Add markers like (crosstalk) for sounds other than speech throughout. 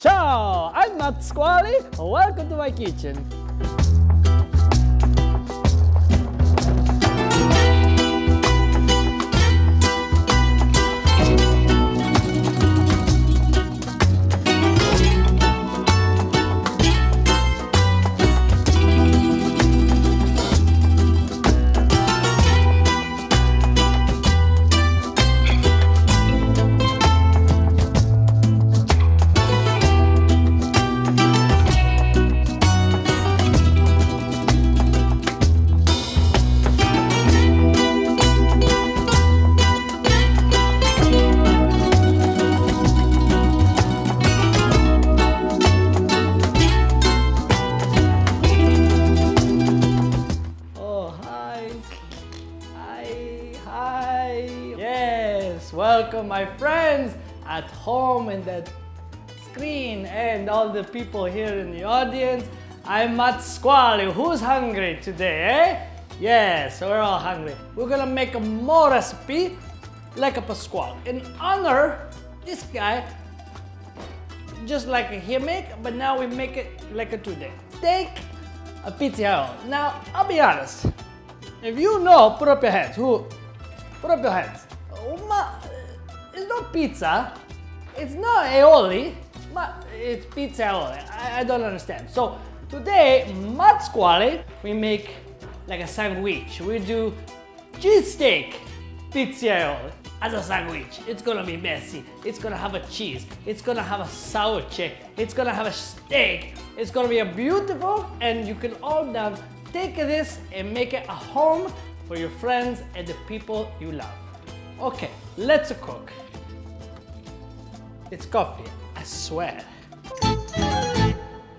Ciao, I'm Matt Squally. Welcome to my kitchen. Welcome my friends at home and the screen and all the people here in the audience. I'm Matt Squally. Who's hungry today, eh? Yes, we're all hungry. We're gonna make a more recipe like a Pasquale. In honor this guy, just like he make, but now we make it like a today. Take a pizza. Now, I'll be honest. If you know, put up your hands. Who? Put up your hands. It's not pizza. It's not aioli. But it's pizza aioli. I, I don't understand. So today, Matt Squally, we make like a sandwich. We do cheesesteak pizza aioli as a sandwich. It's gonna be messy. It's gonna have a cheese. It's gonna have a sauce. It's gonna have a steak. It's gonna be a beautiful and you can all now take this and make it a home for your friends and the people you love. Okay, let's cook. It's coffee, I swear.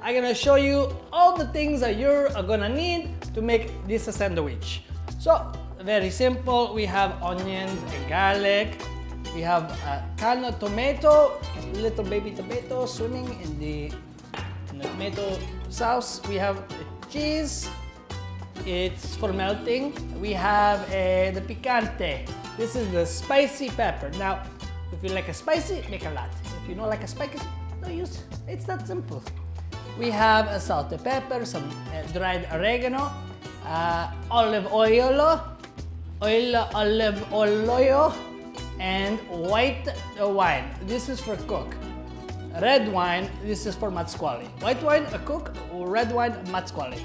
I'm gonna show you all the things that you're gonna need to make this a sandwich. So, very simple. We have onions and garlic. We have a can of tomato, little baby tomato swimming in the, in the tomato sauce. We have cheese. It's for melting. We have uh, the picante. This is the spicy pepper. Now, if you like a spicy, make a lot. You don't like a spicy, don't use. It's that simple. We have a salt and pepper, some uh, dried oregano, uh, olive oil, oil, olive oil, and white wine. This is for cook. Red wine, this is for matsquali. White wine, a cook, red wine, matsquali.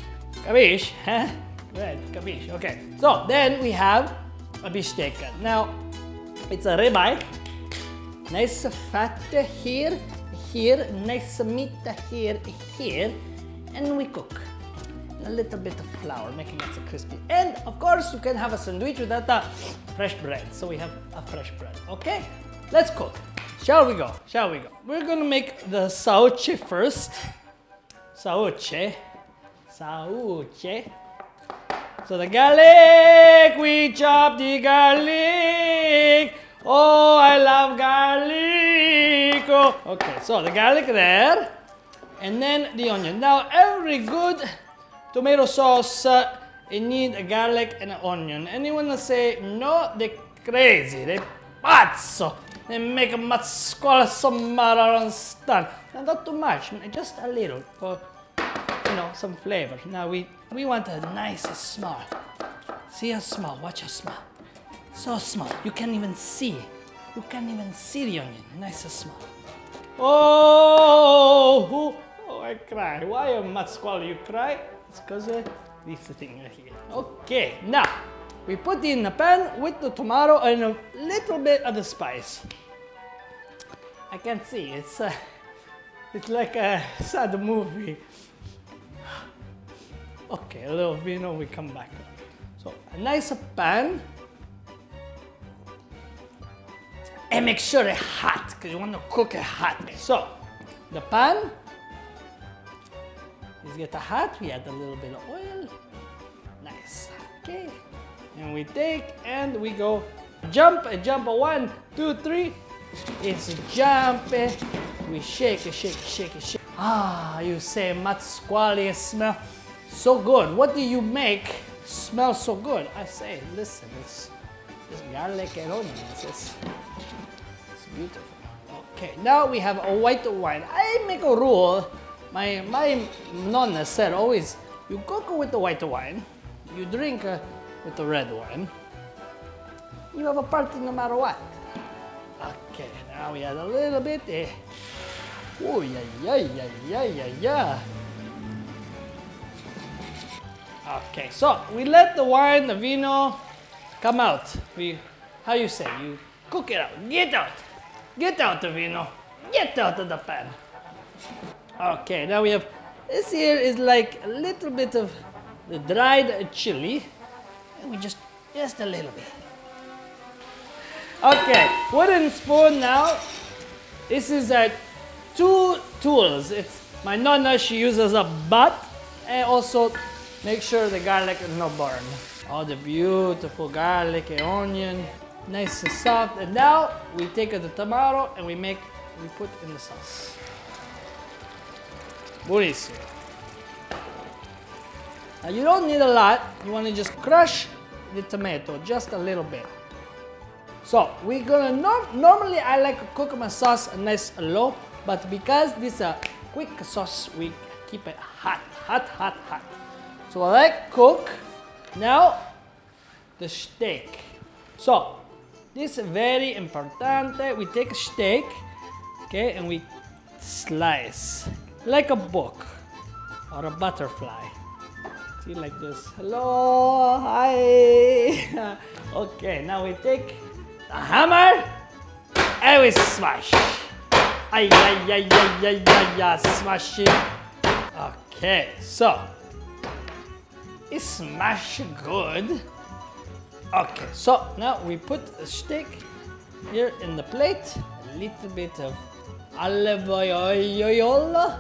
Kabish? (laughs) Huh? Right, kabish. Okay. So then we have a bistec. Now, it's a ribeye. Nice fat here, here, nice meat here, here, and we cook. A little bit of flour, making it so crispy. And of course, you can have a sandwich without the uh, fresh bread. So we have a fresh bread. Okay, let's cook. Shall we go? Shall we go? We're gonna make the sauce first. Sauce. Sauce. So the garlic, we chop the garlic. Oh, I love garlic. Oh. Okay, so the garlic there. And then the onion. Now, every good tomato sauce, uh, it need a garlic and an onion. Anyone say, no, they crazy, they pazzo. They make a mascola somara and stuff. Now, not too much, just a little for, you know, some flavor. Now, we, we want a nice smell. See how small, watch how small. So small, you can't even see. You can't even see the onion. Nice and small. Oh, oh, I cry. Why am not squall? You cry? It's because uh, this thing right here. Okay, now we put in the pan with the tomato and a little bit of the spice. I can't see. It's uh, it's like a sad movie. Okay, a little vino. We come back. So a nice pan and make sure it's hot because you want to cook it hot. So the pan is get hot. We add a little bit of oil. Nice. Okay. And we take and we go jump, jump, one, two, three. It's jump. We shake, it, shake, it, shake, it, shake. Ah, you say matsquali smell so good. What do you make smell so good? I say, listen, it's, it's garlic and onions. It's beautiful. Okay, now we have a white wine. I make a rule. My my nonna said always, you cook with the white wine, you drink uh, with the red wine. You have a party no matter what. Okay, now we add a little bit. Eh. Oh yeah yeah yeah yeah yeah yeah. Okay, so we let the wine, the vino, come out. We, how you say? You cook it out. Get out. Get out the vino. Get out of the pan. Okay, now we have, this here is like a little bit of the dried chili. And we just, just a little bit. Okay, wooden spoon now. This is a two tools. It's my nonna, she uses a butt and also make sure the garlic is not burned. All the beautiful garlic and onion, nice and soft. And now we take the tomato and we make, we put in the sauce. Buonissimo. Now you don't need a lot. You want to just crush the tomato just a little bit. So we're gonna norm normally I like to cook my sauce nice and low, but because this is a quick sauce, we keep it hot, hot, hot, hot. So I like cook. Now the steak. So this is very important. We take a steak, okay, and we slice like a book or a butterfly. See like this. Hello, hi. (laughs) okay, now we take the hammer and we smash. Ay, ay, ay, ay, ay, ay, ay, smash it. Okay, so it's smash good. Okay, so now we put a steak here in the plate. A little bit of olive oil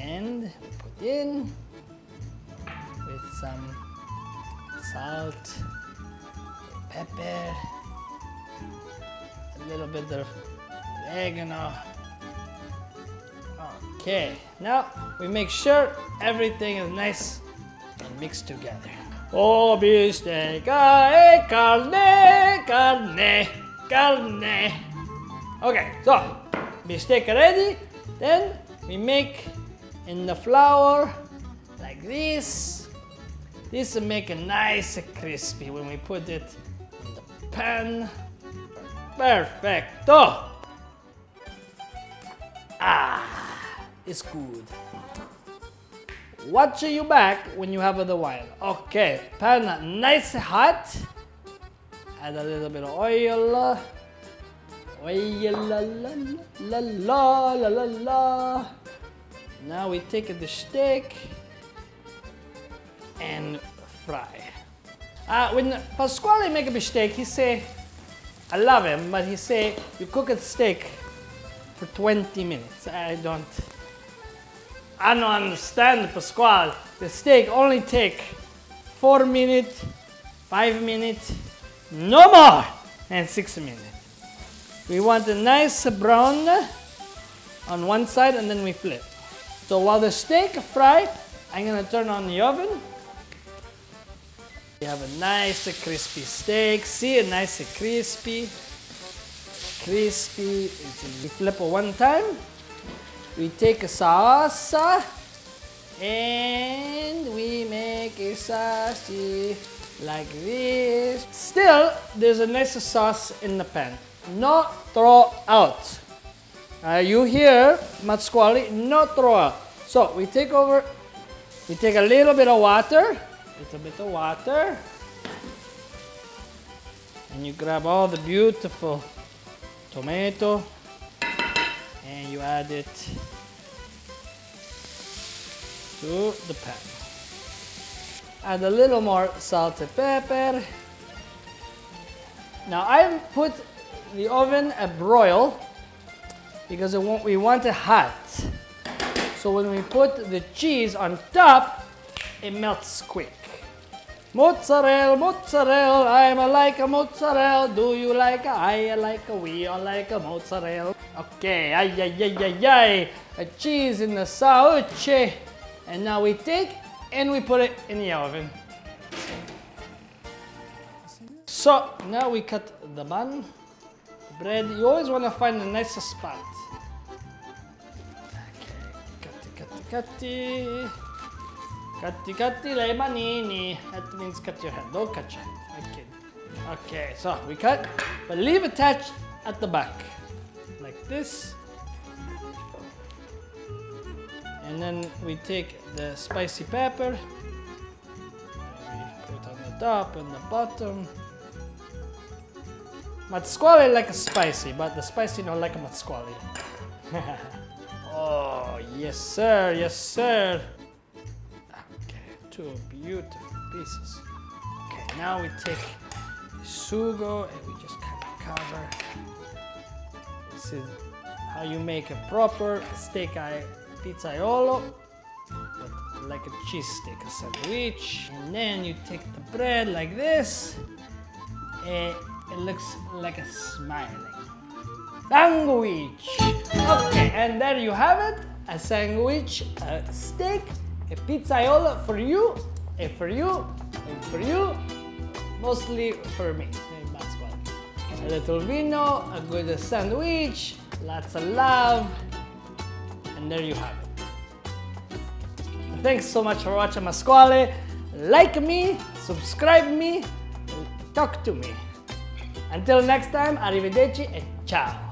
and put in with some salt, pepper, a little bit of oregano. Okay, now we make sure everything is nice and mixed together. Oh, bistecca e carne, carne, carne. Okay, so bistec ready. Then we make in the flour like this. This will make it nice crispy when we put it in the pan. Perfecto. Ah, it's good. Watch you back when you have the wine. Okay, pan nice hot. Add a little bit of oil. Oil, la la la la la la la. Now we take the steak and fry. Uh, when Pasquale make a mistake, he say, I love him, but he say, you cook a steak for 20 minutes. I don't, I don't understand Pasquale. The steak only take four minutes, five minutes, no more, and six minutes. We want a nice brown on one side and then we flip. So while the steak fry, I'm gonna turn on the oven. We have a nice crispy steak. See, a nice crispy, crispy. We flip one time. We take a sauce and we make a sauce like this. Still, there's a nice sauce in the pan. Not throw out. Uh, you hear, Matsquali, not throw out. So we take over, we take a little bit of water, little bit of water, and you grab all the beautiful tomato, and you add it to the pan. Add a little more salt and pepper. Now I put the oven at broil because we want it hot. So when we put the cheese on top, it melts quick. Mozzarella, mozzarella, I'm a like a mozzarella. Do you like a? I like a, we all like a mozzarella. Okay, ay, ay, ay, ay, ay. A cheese in the sauce. And now we take and we put it in the oven. So now we cut the bun bread. You always want to find the nicest spot. Okay, catti, catti, catti. Catti, catti le manini. That means cut your head. Don't cut your head. Okay. Okay, so we cut, but leave attached at the back. Like this. And then we take the spicy pepper. We put on the top and the bottom. Matsquali like a spicy, but the spicy not like a matsquali. (laughs) oh, yes sir, yes sir. Okay, two beautiful pieces. Okay, now we take sugo and we just kind of cover. This is how you make a proper steak pizzaiolo, like a cheese steak, a sandwich. And then you take the bread like this, and it looks like a smiling sandwich. Okay, and there you have it, a sandwich, a steak, a pizzaiolo for you, and for you, and for you, mostly for me. A little vino, a good sandwich, lots of love, and there you have it. Thanks so much for watching Masquale. Like me, subscribe me, talk to me. Until next time, arrivederci e ciao.